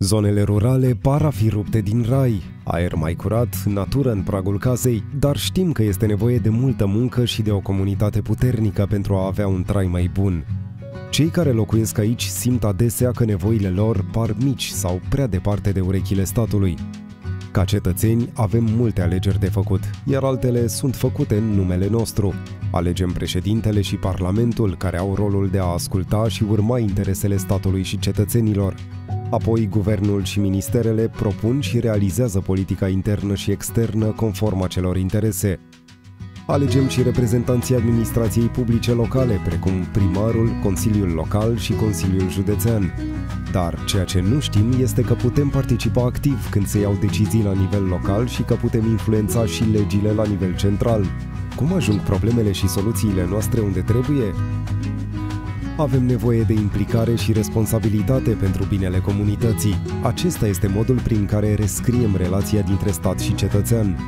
Zonele rurale par a fi rupte din rai, aer mai curat, natură în pragul casei, dar știm că este nevoie de multă muncă și de o comunitate puternică pentru a avea un trai mai bun. Cei care locuiesc aici simt adesea că nevoile lor par mici sau prea departe de urechile statului. Ca cetățeni avem multe alegeri de făcut, iar altele sunt făcute în numele nostru. Alegem președintele și parlamentul care au rolul de a asculta și urma interesele statului și cetățenilor. Apoi, guvernul și ministerele propun și realizează politica internă și externă conform acelor interese. Alegem și reprezentanții administrației publice locale, precum primarul, Consiliul Local și Consiliul Județean. Dar ceea ce nu știm este că putem participa activ când se iau decizii la nivel local și că putem influența și legile la nivel central. Cum ajung problemele și soluțiile noastre unde trebuie? Avem nevoie de implicare și responsabilitate pentru binele comunității. Acesta este modul prin care rescriem relația dintre stat și cetățean.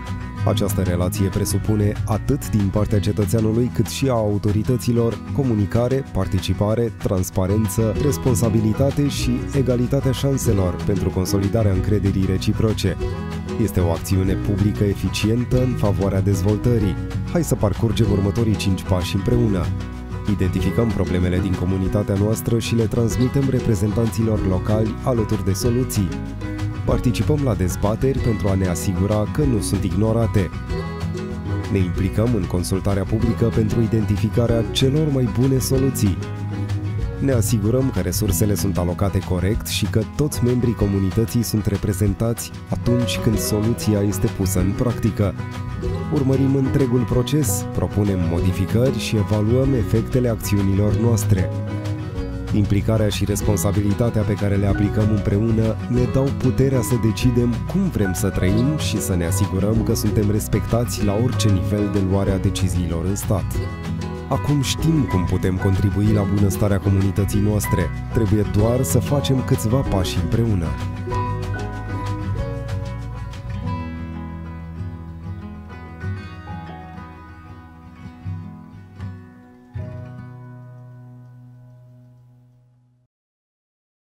Această relație presupune atât din partea cetățeanului cât și a autorităților comunicare, participare, transparență, responsabilitate și egalitatea șanselor pentru consolidarea încrederii reciproce. Este o acțiune publică eficientă în favoarea dezvoltării. Hai să parcurgem următorii 5 pași împreună. Identificăm problemele din comunitatea noastră și le transmitem reprezentanților locali alături de soluții. Participăm la dezbateri pentru a ne asigura că nu sunt ignorate. Ne implicăm în consultarea publică pentru identificarea celor mai bune soluții. Ne asigurăm că resursele sunt alocate corect și că toți membrii comunității sunt reprezentați atunci când soluția este pusă în practică. Urmărim întregul proces, propunem modificări și evaluăm efectele acțiunilor noastre. Implicarea și responsabilitatea pe care le aplicăm împreună ne dau puterea să decidem cum vrem să trăim și să ne asigurăm că suntem respectați la orice nivel de luare a deciziilor în stat. Acum știm cum putem contribui la bunăstarea comunității noastre. Trebuie doar să facem câțiva pași împreună.